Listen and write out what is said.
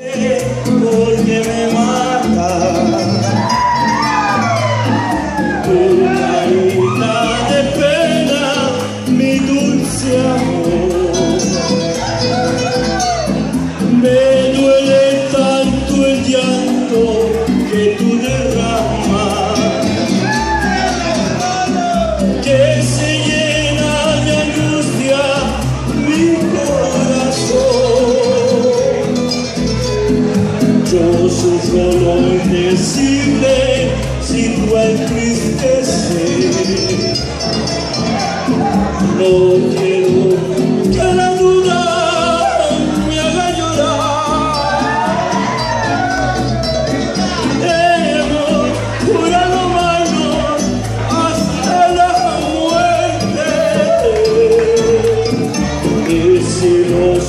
porque me mata. Una herida de pena mi dulce amor. Me duele tanto el llanto que tú yo sufro lo indecible si tú entristeces. No quiero que la duda me haga llorar. Hemos jurado malo hasta la muerte. Y si los